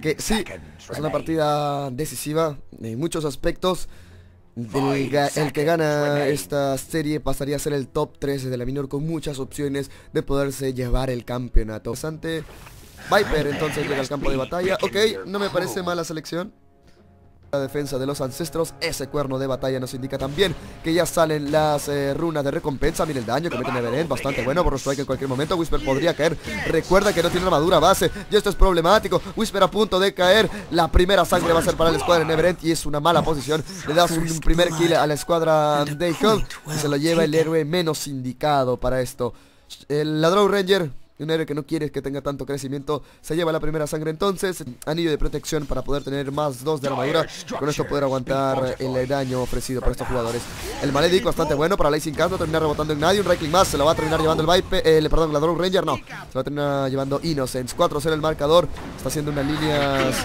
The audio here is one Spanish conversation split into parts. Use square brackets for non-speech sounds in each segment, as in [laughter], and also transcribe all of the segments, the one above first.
que sí, es una partida decisiva en muchos aspectos. El, el, que gana esta serie pasaría a ser el top 13 de la minor con muchas opciones de poderse llevar el campeonato. Bastante Viper entonces llega al campo de batalla. Ok, no me parece mala selección. La defensa de los ancestros, ese cuerno de batalla nos indica también que ya salen las eh, runas de recompensa. Mira el daño que mete Neverend, bastante bueno. Por Strike en cualquier momento. Whisper podría caer. Recuerda que no tiene armadura base y esto es problemático. Whisper a punto de caer. La primera sangre va a ser para la escuadra de Neverend y es una mala posición. Le das un primer kill a la escuadra de Hub y se lo lleva el héroe menos indicado para esto. El ladrón Ranger un héroe que no quiere que tenga tanto crecimiento se lleva la primera sangre entonces. Anillo de protección para poder tener más 2 de armadura. Con esto poder aguantar el daño ofrecido por estos jugadores. El Maledic bastante bueno para Lacing Cast. No termina rebotando en nadie. Un right más. Se lo va a terminar llevando el Vipe. Eh, perdón, la Drone Ranger. No. Se va a terminar llevando Innocence. 4-0 el marcador. Está haciendo unas líneas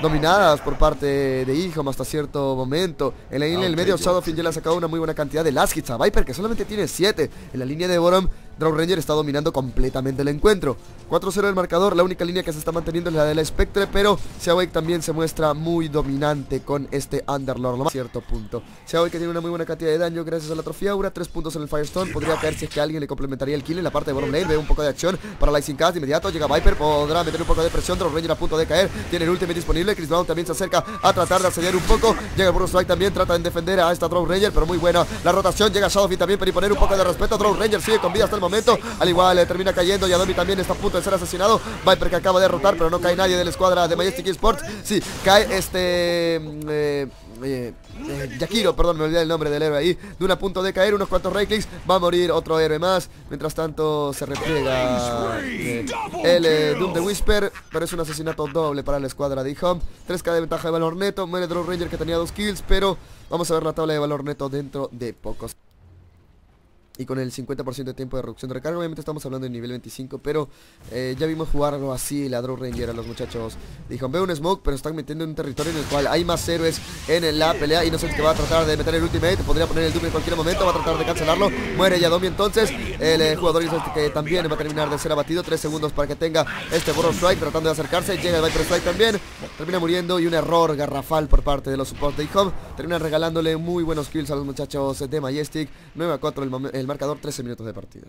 dominadas por parte de Ihom hasta cierto momento. En la línea del medio, Shadowfin ya le ha sacado una muy buena cantidad de last hits a Viper, que solamente tiene 7. En la línea de Borom Draw Ranger está dominando completamente el encuentro. 4-0 el marcador, la única línea que se está manteniendo es la de la Spectre, pero Xiaowei también se muestra muy dominante con este Underlord, a cierto punto. Xiaowei que tiene una muy buena cantidad de daño gracias a la trofía Aura, 3 puntos en el Firestone, podría caer si es que alguien le complementaría el kill en la parte de bottom lane, ve un poco de acción para Lightning Cast, de inmediato llega Viper, podrá meter un poco de presión, Draw Ranger a punto de caer, tiene el ultimate disponible, Chris Brown también se acerca a tratar de asediar un poco, llega el Strike también, trata de defender a esta Draw Ranger, pero muy buena la rotación, llega Shadowfin también para imponer un poco de respeto, Draw Ranger sigue con vida hasta el momento, al igual le termina cayendo. y Adomi también está a punto de ser asesinado. Viper que acaba de derrotar, pero no cae nadie de la escuadra de Majestic Esports. Sí, cae este. Mm, eh, eh, eh, Yakiro, perdón, me olvidé el nombre del héroe ahí. De una punto de caer, unos cuantos right. Va a morir otro héroe más. Mientras tanto, se repliega el Doom de Whisper. Pero es un asesinato doble para la escuadra de Home. 3k de ventaja de valor neto. Muere Drone Ranger que tenía dos kills. Pero vamos a ver la tabla de valor neto dentro de pocos y con el 50% de tiempo de reducción de recarga. Obviamente estamos hablando de nivel 25, pero eh, ya vimos jugarlo así la Draw Ranger a los muchachos. Dijo, veo un smoke, pero están metiendo en un territorio en el cual hay más héroes en la pelea y no sé que va a tratar de meter el ultimate, podría poner el Doom en cualquier momento, va a tratar de cancelarlo. Muere Yadomi entonces, el eh, jugador que también va a terminar de ser abatido, 3 segundos para que tenga este Burrow Strike tratando de acercarse, llega el Viper Strike también, termina muriendo y un error garrafal por parte de los supports de Hub, termina regalándole muy buenos kills a los muchachos de Majestic, 9 a 4 el, el marcador, 13 minutos de partida.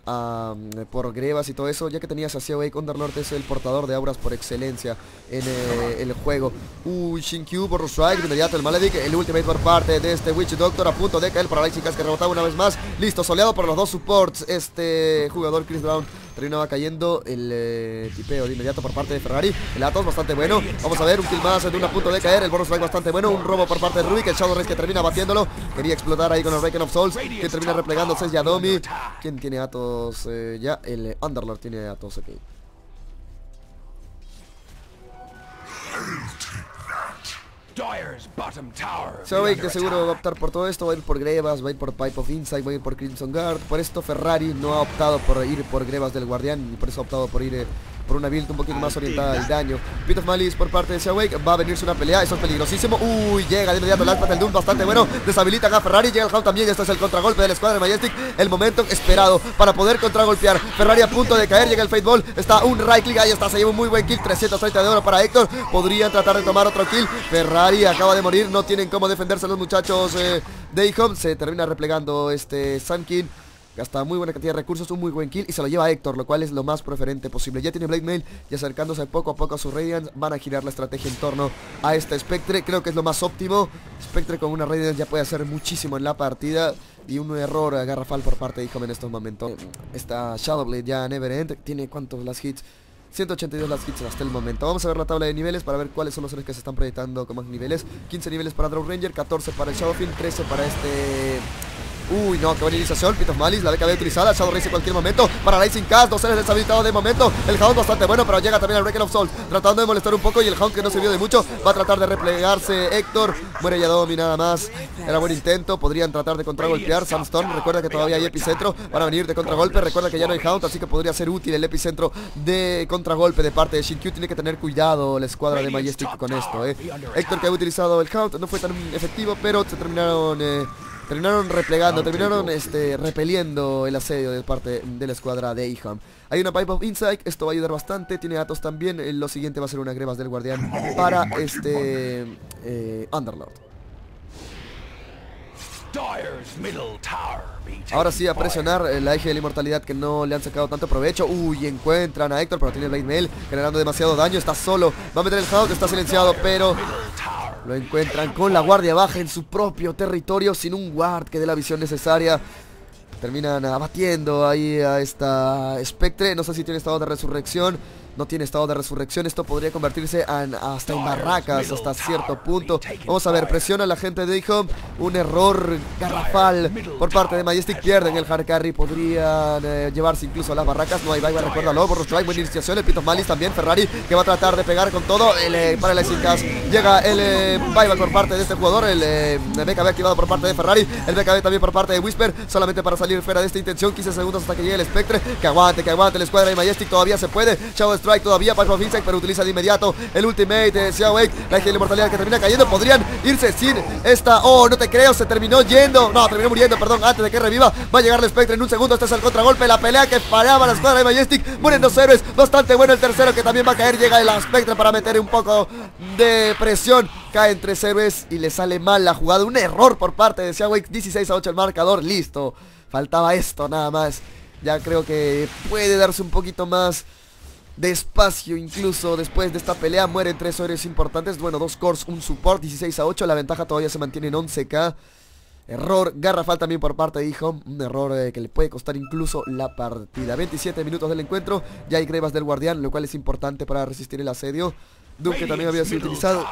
por Grevas y todo eso, ya que tenías a Xiaowei, Underlord es el portador de auras por excelencia en eh, el juego. Uy, Shinkyu por Strike, de inmediato el Maledic, el ultimate por parte de este Witch Doctor a punto de caer para chicas que rebotaba una vez más. Listo, soleado por los dos supports, este jugador Chris Brown terminaba cayendo el eh, tipeo de inmediato por parte de Ferrari. El Atos bastante bueno. Vamos a ver un kill más de una punto de caer. El bonus strike bastante bueno. Un robo por parte de Rubik. El Shadow Race que termina batiéndolo. Quería explotar ahí con el Breaking of Souls. Que termina replegándose Yadomi. ¿Quién tiene Atos? Eh, ya, el Underlord tiene Atos, ok. Sabe que seguro va a optar por todo esto, va a ir por Grevas, va a ir por Pipe of Insight, va a ir por Crimson Guard. Por esto Ferrari no ha optado por ir por Grevas del Guardián y por eso ha optado por ir eh, por una build un poquito más orientada al daño. Pit of Malice por parte de Xiaowei. Va a venirse una pelea. Eso es peligrosísimo. Uy, llega de inmediato el alfa del Doom. Bastante bueno. Deshabilita a Ferrari. Llega el Hound también. Este es el contragolpe de la escuadra de Majestic. El momento esperado para poder contragolpear. Ferrari a punto de caer. Llega el Fate Ball. Está un right click. Ahí está. Se lleva un muy buen kill. 330 de oro para Héctor. Podrían tratar de tomar otro kill. Ferrari acaba de morir. No tienen cómo defenderse los muchachos eh, de Home. Se termina replegando este Sunkin. Gasta muy buena cantidad de recursos, un muy buen kill y se lo lleva a Héctor, lo cual es lo más preferente posible. Ya tiene Blade Mail y acercándose poco a poco a su Radiance, van a girar la estrategia en torno a esta Spectre. Creo que es lo más óptimo. Spectre con una Radiance ya puede hacer muchísimo en la partida y un error garrafal por parte de Icom en estos momentos. Esta Shadowblade ya Never End, tiene cuántos las hits. 182 las hits hasta el momento. Vamos a ver la tabla de niveles para ver cuáles son los héroes que se están proyectando con más niveles. 15 niveles para Draw Ranger, 14 para el Shadowfin, 13 para este Uy, no, qué buena iniciación. Pit of Malice, la beca bien utilizada. Shadow Race en cualquier momento. Para Rising Cast, dos seres deshabilitados de momento. El Hound bastante bueno, pero llega también el Breaking of Souls. Tratando de molestar un poco. Y el Hound que no sirvió de mucho. Va a tratar de replegarse Héctor. Muere Yadomi nada más. Era buen intento. Podrían tratar de contragolpear. Sandstorm, recuerda que todavía hay epicentro. Van a venir de contragolpe. Recuerda que ya no hay Hound, así que podría ser útil el epicentro de contragolpe de parte de Shinkyu. Tiene que tener cuidado la escuadra de Majestic con esto. Eh. Héctor que ha utilizado el Hound no fue tan efectivo, pero se terminaron. Eh, terminaron replegando, terminaron este, repeliendo el asedio de parte de la escuadra de Iham. Hay una Pipe of Insight, esto va a ayudar bastante, tiene datos también, eh, lo siguiente va a ser una Grebas del Guardián [laughs] para este eh, Underlord. Ahora sí, a presionar la eje de la inmortalidad que no le han sacado tanto provecho. Uy, encuentran a Héctor, pero tiene Blade Mail generando demasiado daño. Está solo, va a meter el Hound, está silenciado, pero lo encuentran con la guardia baja en su propio territorio sin un guard que dé la visión necesaria. Terminan abatiendo ahí a esta Spectre. No sé si tiene estado de resurrección no tiene estado de resurrección. Esto podría convertirse hasta en barracas hasta cierto punto. Vamos a ver, presiona la gente de Home. Un error garrafal por parte de Majestic. Pierden el hard carry. Podrían eh, llevarse incluso a las barracas. No hay bye, recuérdalo. Por hay buena iniciación. El Pito Malis también. Ferrari que va a tratar de pegar con todo. El, eh, para el Incas. Llega el eh, por parte de este jugador. El, eh, BKB activado por parte de Ferrari. El BKB también por parte de Whisper. Solamente para salir fuera de esta intención. 15 segundos hasta que llegue el Spectre. Que aguante, que aguante. La escuadra de Majestic todavía se puede. Chao Strike todavía para Insect, pero utiliza de inmediato el ultimate de Xiao Wei. La de inmortalidad que termina cayendo. Podrían irse sin esta. Oh, no te creo, se terminó yendo. No, terminó muriendo, perdón, antes de que reviva. Va a llegar el Spectre en un segundo. Este es el contragolpe. La pelea que paraba la escuadra de Majestic. Mueren dos héroes. Bastante bueno el tercero que también va a caer. Llega el Spectre para meter un poco de presión. Caen tres héroes y le sale mal la jugada. Un error por parte de Xiao 16 a 8 el marcador. Listo. Faltaba esto nada más. Ya creo que puede darse un poquito más despacio incluso después de esta pelea mueren tres héroes importantes. Bueno dos cores un support 16 a 8 la ventaja todavía se mantiene en 11k error garrafal también por parte de Hijo un error eh, que le puede costar incluso la partida. 27 minutos del encuentro. Ya hay grebas del guardián lo cual es importante para resistir el asedio. Que también había sido utilizado.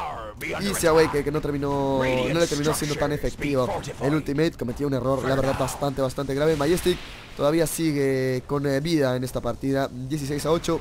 Y Xiaowei que, que no terminó no le terminó siendo tan efectivo. El ultimate cometió un error la verdad bastante bastante grave. Majestic todavía sigue con eh, vida en esta partida. 16 a 8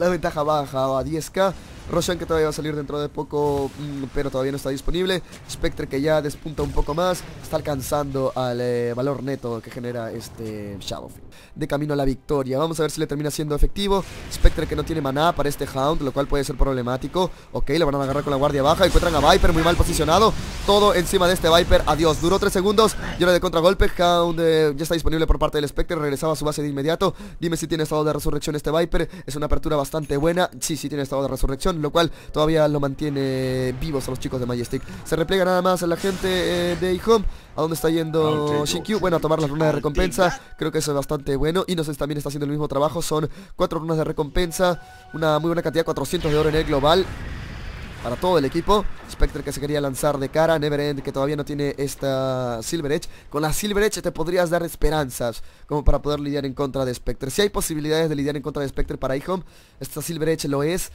la ventaja baja a 10k Roshan que todavía va a salir dentro de poco, mm, pero todavía no está disponible. Spectre que ya despunta un poco más, está alcanzando al eh, valor neto que genera este Shadowfield. De camino a la victoria, vamos a ver si le termina siendo efectivo. Spectre que no tiene maná para este Hound, lo cual puede ser problemático. Ok, lo van a agarrar con la guardia baja, encuentran a Viper muy mal posicionado. Todo encima de este Viper, adiós. Duró 3 segundos, y ahora de contragolpe, Hound eh, ya está disponible por parte del Spectre, regresaba a su base de inmediato. Dime si tiene estado de resurrección este Viper, es una apertura bastante buena. Sí, sí tiene estado de resurrección lo cual todavía lo mantiene vivos a los chicos de Majestic. Se repliega nada más a la gente eh, de iHome. ¿A dónde está yendo Shinkyu? Bueno, a tomar las runas de recompensa. Creo que eso es bastante bueno. Innocence también está haciendo el mismo trabajo. Son cuatro runas de recompensa. Una muy buena cantidad, 400 de oro en el global para todo el equipo. Spectre que se quería lanzar de cara. Neverend que todavía no tiene esta Silver Edge. Con la Silver Edge te podrías dar esperanzas como para poder lidiar en contra de Spectre. Si hay posibilidades de lidiar en contra de Spectre para iHome, esta Silver Edge lo es.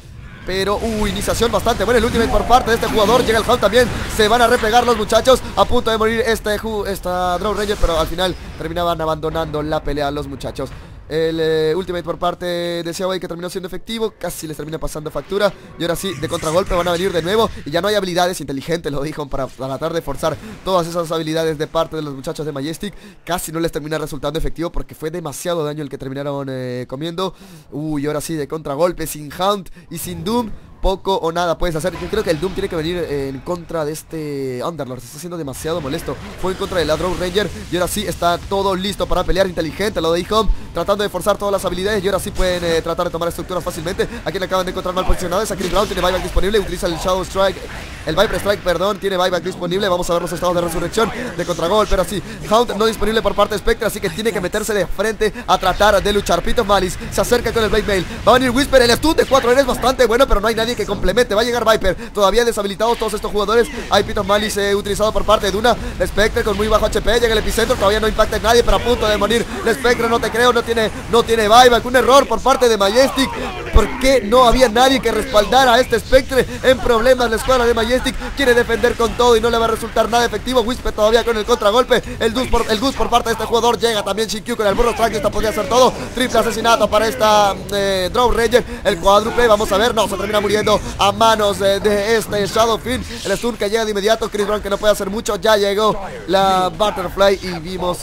Pero, uh, iniciación bastante buena. El ultimate por parte de este jugador. Llega el Hunt también. Se van a replegar los muchachos. A punto de morir este, esta Draw Ranger. Pero al final terminaban abandonando la pelea los muchachos. El eh, ultimate por parte de Xiaowei que terminó siendo efectivo Casi les termina pasando factura. Y ahora sí, de contragolpe van a venir de nuevo. Y ya no hay habilidades inteligentes, lo dijo Para tratar de forzar todas esas habilidades de parte de los muchachos de Majestic. Casi no les termina resultando efectivo Porque fue demasiado daño el que terminaron eh, comiendo. Uy, ahora sí, de contragolpe Sin Hunt y sin Doom poco o nada puedes hacer. Yo creo que el Doom tiene que venir en contra de este Underlord. Se está haciendo demasiado molesto. Fue en contra de la Draw Ranger. Y ahora sí está todo listo para pelear inteligente. Lo de Home tratando de forzar todas las habilidades. Y ahora sí pueden eh, tratar de tomar estructuras fácilmente. Aquí le acaban de encontrar mal posicionado. Es Chris Brown. Tiene buyback disponible. Utiliza el Shadow Strike. El Viper Strike, perdón. Tiene buyback disponible. Vamos a ver los estados de resurrección. De contragol. Pero sí. Hound no disponible por parte de Spectre. Así que tiene que meterse de frente a tratar de luchar. Pito Malice se acerca con el Blade Mail. Va a venir Whisper. El stun de 4 eres bastante bueno. Pero no hay nadie que complemente. Va a llegar Viper. Todavía deshabilitados todos estos jugadores. Hay Pitos Malice eh, utilizado por parte de una. Spectre con muy bajo HP. Llega el epicentro. Todavía no impacta en nadie, pero a punto de morir. Spectre no te creo. No tiene, no tiene buyback. Un error por parte de Majestic. ¿Por qué no había nadie que respaldara a este Spectre en problemas? La escuadra de Majestic quiere defender con todo y no le va a resultar nada efectivo. Whisper todavía con el contragolpe. El Gus por, el por parte de este jugador. Llega también Shinkyu con el burro track. Esta podría hacer todo. Triple asesinato para esta eh, Draw Ranger. El cuádruple. Vamos a ver. No, se termina muriendo a manos de, de este Shadowfield. El stun que llega de inmediato. Chris Brown que no puede hacer mucho. Ya llegó la Butterfly y vimos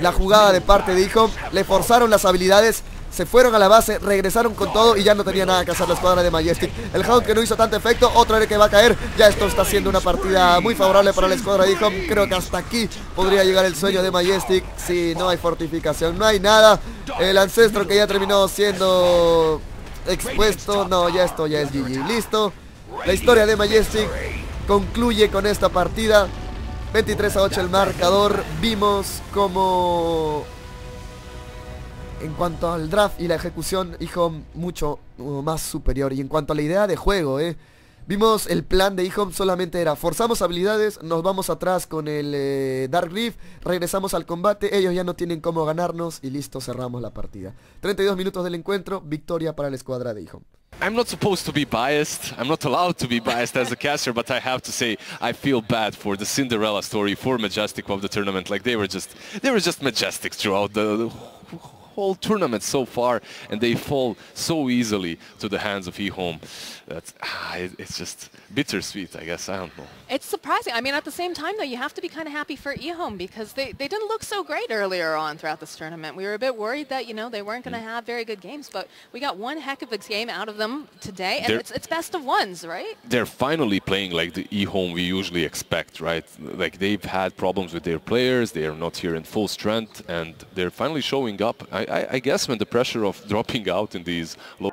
la jugada de parte de Hijo. Le forzaron las habilidades se fueron a la base, regresaron con todo y ya no tenía nada que hacer la escuadra de Majestic. El Hound que no hizo tanto efecto, otro área que va a caer. Ya esto está siendo una partida muy favorable para la escuadra de Ihom. Creo que hasta aquí podría llegar el sueño de Majestic. Si no hay fortificación, no hay nada. El ancestro que ya terminó siendo expuesto. No, ya esto ya es GG. Listo. La historia de Majestic concluye con esta partida. 23 a 8 el marcador. Vimos como en cuanto al draft y la ejecución, hijo, mucho más superior. Y en cuanto a la idea de juego, eh, Vimos el plan de IHOM solamente era forzamos habilidades, nos vamos atrás con el eh, Dark Rift, regresamos al combate, ellos ya no tienen cómo ganarnos y listo, cerramos la partida. 32 minutos del encuentro, victoria para la escuadra de IHOM. I'm not supposed to be biased. I'm not allowed to be biased as a caster, but I have to say I feel bad for the Cinderella story for Majestic of the tournament. Like they were just they were just majestic throughout the whole tournament so far, and they fall so easily to the hands of eHome. That's ah, it, it's just bittersweet, I guess. I don't know. It's surprising. I mean, at the same time, though, you have to be kind of happy for eHome because they, they didn't look so great earlier on throughout this tournament. We were a bit worried that, you know, they weren't going to mm. have very good games, but we got one heck of a game out of them today, and it's, it's best of ones, right? They're finally playing like the eHome we usually expect, right? Like, they've had problems with their players. They are not here in full strength, and they're finally showing up. I, I, I guess when the pressure of dropping out in these low...